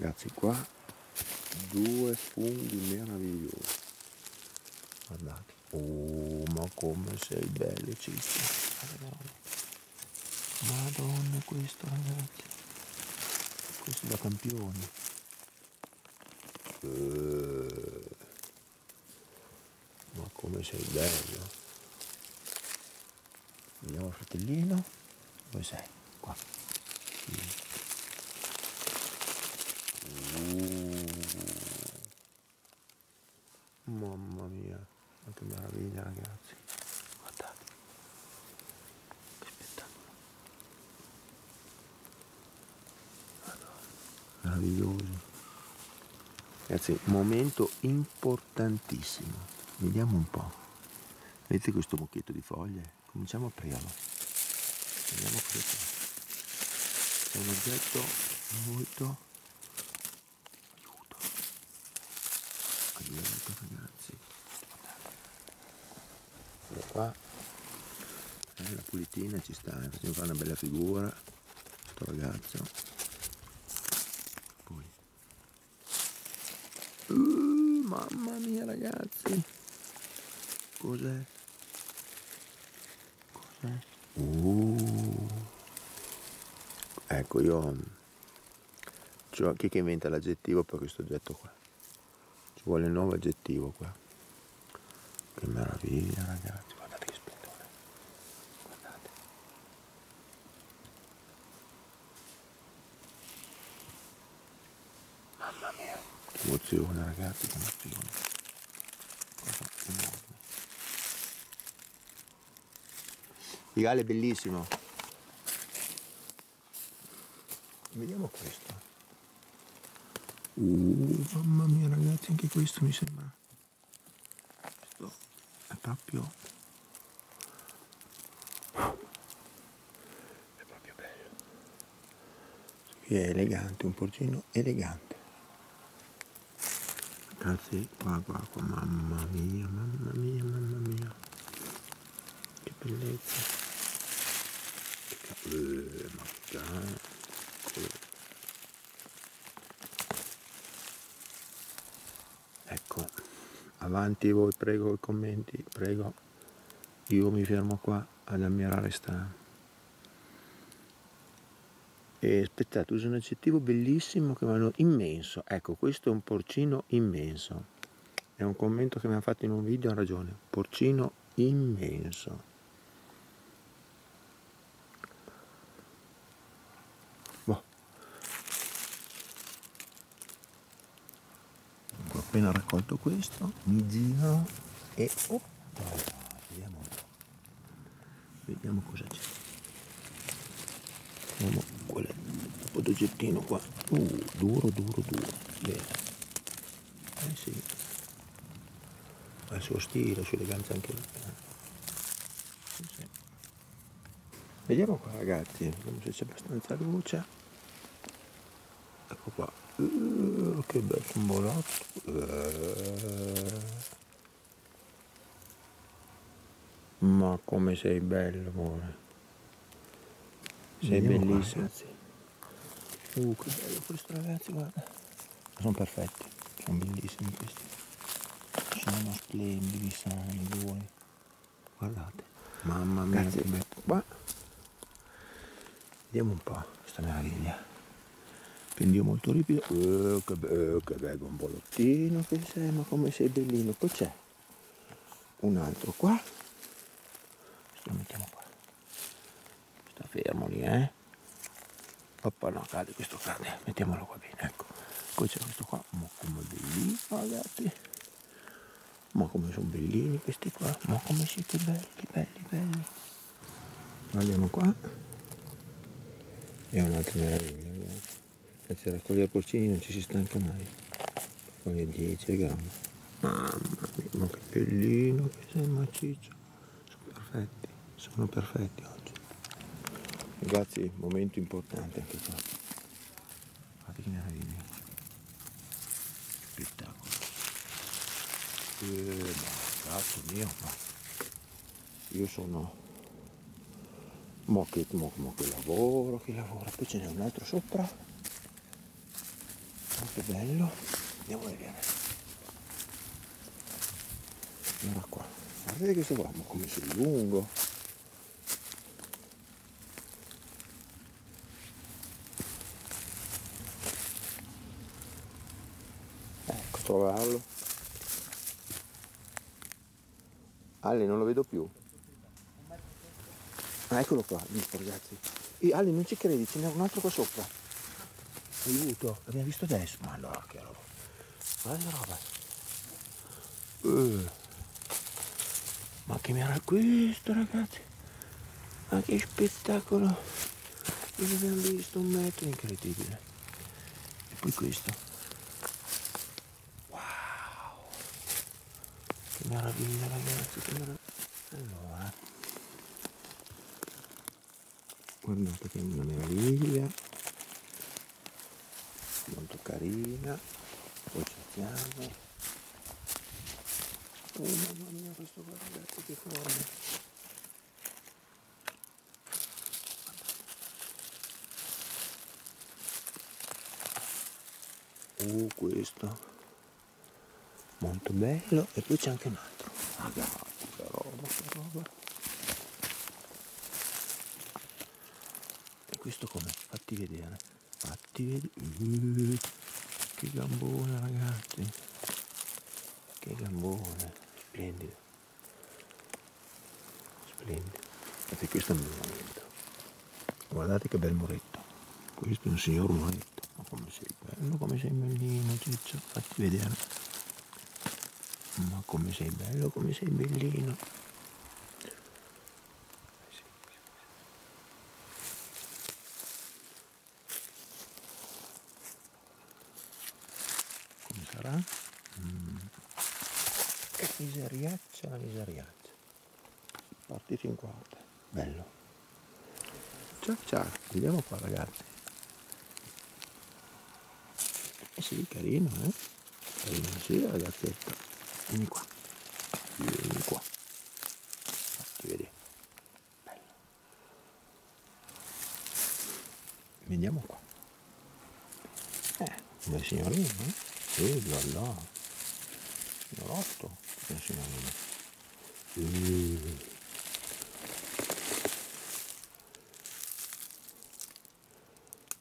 ragazzi qua due funghi meravigliosi. Guardate. Oh ma come sei bello Ciccio. Madonna questo ragazzi. Questo da campione. Eh, ma come sei bello. Vediamo fratellino. Dove sei? Qua. Mamma mia, ma che meraviglia ragazzi. Guardate. Che spettacolo. Madonna. Meraviglioso. Ragazzi, momento importantissimo. Vediamo un po'. Vedete questo mucchietto di foglie? Cominciamo a aprirlo. Vediamo cosa c'è. È un oggetto molto aiuto ragazzi Eccolo qua eh, la pulitina ci sta eh. facciamo fare una bella figura questo ragazzo poi uh, mamma mia ragazzi. Cos'è? Cos'è? Uh. ecco io cioè, chi che inventa l'aggettivo per questo oggetto qua. Ci vuole il nuovo aggettivo qua. Che meraviglia ragazzi. Guardate che splendore. Guardate. Mamma mia emozione ragazzi che emozione cosa enorme il gale è bellissimo vediamo questo Uh, mamma mia ragazzi, anche questo mi sembra. Questo è proprio... È proprio bello. È elegante, un porcino elegante. Ragazzi, qua, qua, qua, mamma mia, mamma mia, mamma mia. Che bellezza. Che... Eh, ma che... ecco avanti voi prego i commenti prego io mi fermo qua ad ammirare sta e aspettate uso un aggettivo bellissimo che vanno immenso. Ecco questo è un porcino immenso. È un commento che mi ha fatto in un video ha ragione. Porcino immenso. Appena raccolto questo mi giro e oh, vediamo. Vediamo cosa c'è. Vediamo il podogettino qua uh, duro duro duro bene eh sì ha il suo stile, la sua eleganza anche lì sì, sì. vediamo qua ragazzi vediamo se c'è abbastanza luce ecco qua Uh, che bel smolotto. Uh. Ma come sei bello, amore. Sei Andiamo bellissimo. Qua, uh, che bello questo ragazzi, guarda. Sono perfetti, sono bellissimi questi. Sono splendidi, sani, buoni. Guardate. Mamma mia, Grazie. che bello. Qua. Vediamo un po' questa meraviglia pendio molto ripido eh, che, be- che bello un bolottino che sei ma come sei bellino poi c'è un altro qua lo mettiamo qua sta fermo lì eh oppa no cade questo cade mettiamolo qua bene ecco. Poi c'è questo qua ma come bellino ragazzi. Ma come sono bellini questi qua ma come siete belli belli belli. Guardiamo qua. È un'altra meraviglia ragazzi. Se raccogliere porcini non ci si stanca mai. Raccoglie 10 grammi mamma mia ma che bellino che sei maciccio. Sono perfetti sono perfetti oggi ragazzi momento importante anche qua. Guardate che meraviglia spettacolo eh, cazzo mio ma. Io sono mo che, mo, mo che lavoro che lavoro. Poi ce n'è un altro sopra. Che bello. Andiamo a vedere. Guarda qua. Guardate questo qua ma come sei lungo ecco trovarlo Ale non lo vedo più. Ah eccolo qua visto ragazzi. E Ale non ci credi? Ce n'è un altro qua sopra. Aiuto l'abbiamo visto adesso ma allora che roba. Guarda la roba? Eh. ma che mi era questo ragazzi? Ma che spettacolo. Non abbiamo visto un metro incredibile. E poi questo wow che meraviglia ragazzi che meraviglia allora. Guardate che è una meraviglia. Molto carina. Poi cerchiamo. Oh mamma mia questo qua ragazzi che forma uh questo molto bello. E poi c'è anche un altro. Ragazzi che roba che roba. E questo com'è? fatti vedere. Fatti vedere. Uh, che gambone ragazzi. Che gambone. Splendido splendido e questo è un bel momento guardate che bel muretto questo è un signor muretto ma come sei bello come sei bellino ciccio. Fatti vedere ma come sei bello come sei bellino come sarà? Mm. Che miseriaccia la miseriaccia. In quarta. Bello. Ciao ciao, vediamo qua ragazzi. Eh sì, carino, eh? Carino, sì, ragazzetto. Vieni qua. Vieni qua. Fatti vedere. Bello. Vediamo qua. Eh, un bel signorino, eh? Sì, là là. Signorotto, che signorino. Uh.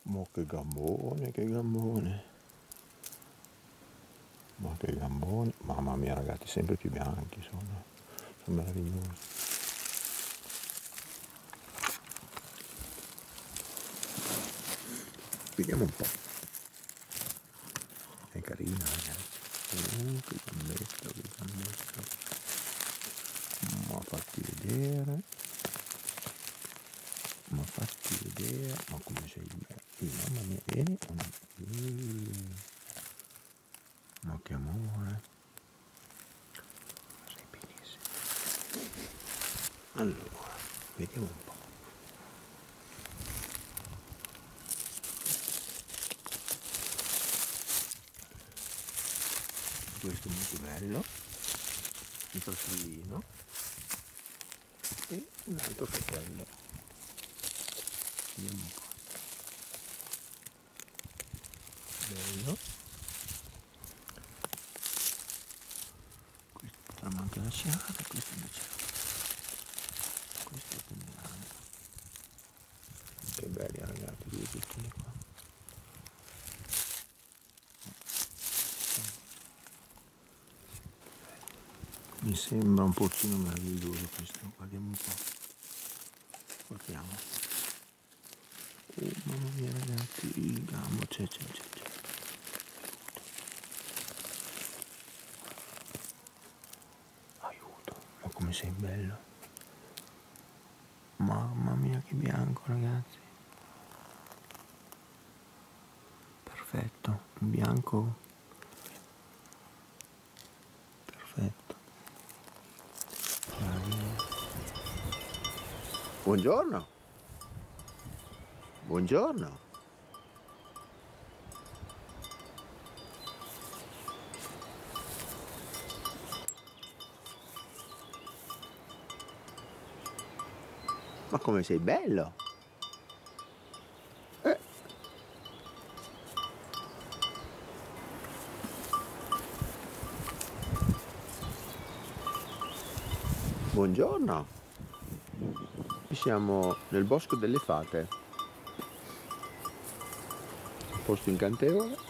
Ma che gambone, che gambone. Ma che gambone. Mamma mia ragazzi, sempre più bianchi sono. Sono meravigliosi. Vediamo un po'. È carina ragazzi. Uh, che gambetto, che gambetto. Ma fatti vedere. Ma fatti vedere. Ma come sei bello. Mamma mia, vieni. Uh, ma che amore. Sei benissimo. Allora, vediamo un po'. questo è molto bello un fratello e un altro fratello vediamo un po' bello questo anche lasciare questo invece questo prendiamo che belli ragazzi due piccoli qua. Mi sembra un pochino meraviglioso questo guardiamo un po' guardiamo. Oh mamma mia ragazzi il gambo c'è c'è c'è c'è aiuto ma come sei bello mamma mia che bianco ragazzi perfetto bianco perfetto Buongiorno. Buongiorno. come sei bello. Eh. Buongiorno. Siamo nel bosco delle fate. Posto incantevole.